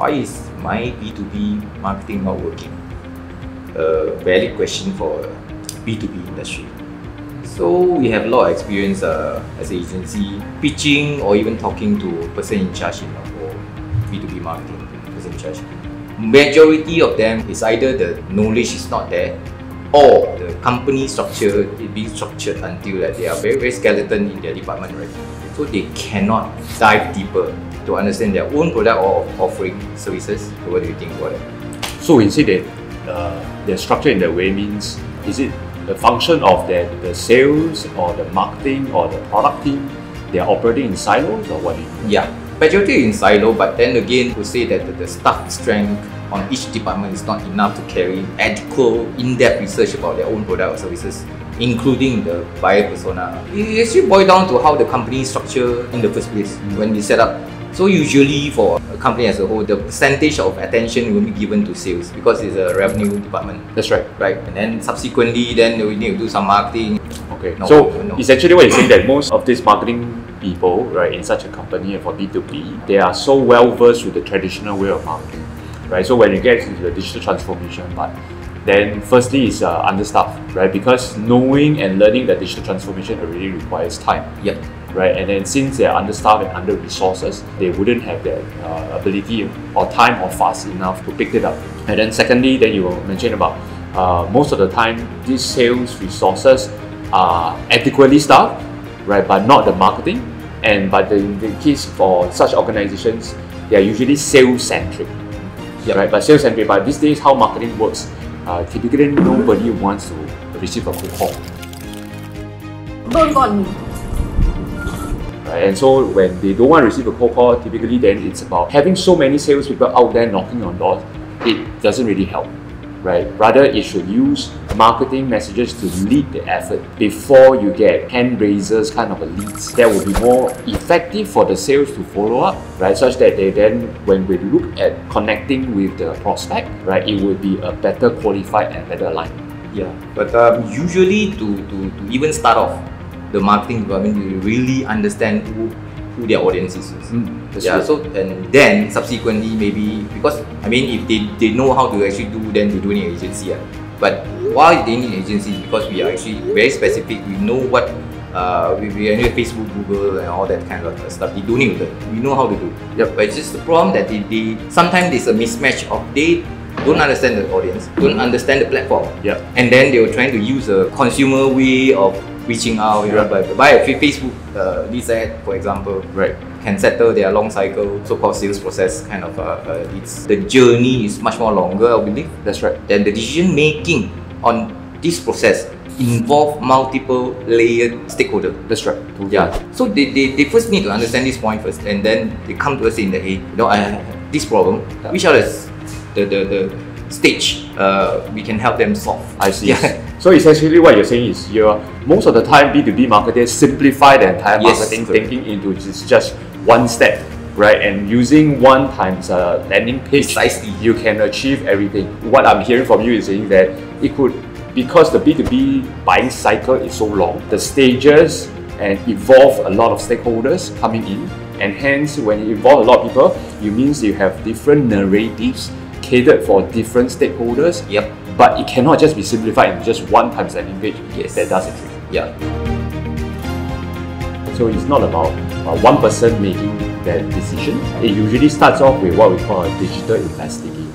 why is my B2B marketing not working? A valid question for B2B industry. So we have a lot of experience uh, as an agency pitching or even talking to person in charge in our B2B marketing, person in charge. Majority of them is either the knowledge is not there or the company structure is being structured until that they are very, very skeleton in their department, right? So they cannot dive deeper to understand their own product or offering services. So what do you think about it? So we say that uh, their structure in that way means is it the function of the, the sales or the marketing or the product team they are operating in silos or what you? Yeah, majority in silo, but then again, we say that the, the staff strength on each department is not enough to carry adequate in-depth research about their own product or services, including the buyer persona. It actually boils down to how the company is structured in the first place when they set up. So usually for a company as a whole, the percentage of attention will be given to sales because it's a revenue department, That's right. right? And then subsequently, then we need to do some marketing. Okay. No, so no. actually what you're saying that most of these marketing people, right, in such a company and for B2B, they are so well versed with the traditional way of marketing. Right. So when you get into the digital transformation part, then firstly is uh, understaffed, right? Because knowing and learning the digital transformation already requires time. Yep. Right? And then since they're understaffed and under resources, they wouldn't have that uh, ability or time or fast enough to pick it up. And then secondly, then you mentioned about uh, most of the time these sales resources are adequately staffed, right? But not the marketing. And but the, in the case for such organizations, they are usually sales centric, Yep. right? But sales centric. But these days, how marketing works, uh, typically nobody wants to receive a cold call. Don't call me. Right? And so when they don't want to receive a cold call, typically then it's about having so many salespeople out there knocking on doors. It doesn't really help, right? Rather, it should use marketing messages to lead the effort before you get hand raisers kind of a leads. That will be more effective for the sales to follow up, right? Such that they then, when we look at connecting with the prospect, right, it would be a better qualified and better aligned. Yeah, but um, usually to, to, to even start off, the marketing department will really understand who, who their audience is. That's yeah, so and then subsequently maybe because I mean if they, they know how to actually do then they do need an agency. Yeah. But why they need an agency because we are actually very specific. We know what uh, we, we know Facebook, Google and all that kind of stuff. They don't need to. We know how to do. Yep. But it's just the problem that they, they sometimes there's a mismatch of they don't understand the audience, don't understand the platform Yeah. and then they were trying to use a consumer way of reaching out. You know, by, by Facebook uh, leads ad, for example, Right. can settle their long cycle so-called sales process. Kind of, uh, uh, it's the journey is much more longer, I believe. That's right. Then the decision making on this process involve multiple layered stakeholder. That's right. Totally. Yeah. So they, they, they first need to understand this point first, and then they come to us in the hey, you know, I have this problem. Yeah. Which are the, the, the, the stage uh, we can help them solve? I see. Yeah. So essentially, what you're saying is, you're most of the time B two B marketers simplify the entire Yes, marketing correct. thinking into just, just one step, right? And using one times a landing page, Precisely. you can achieve everything. What I'm hearing from you is saying that it could, because the B two B buying cycle is so long, the stages and involve a lot of stakeholders coming in, and hence when you involve a lot of people, it means you have different narratives catered for different stakeholders Yep. but it cannot just be simplified in just one time landing page Yes. that does it. Yeah. So it's not about uh, one person making that decision. It usually starts off with what we call a digital investigation.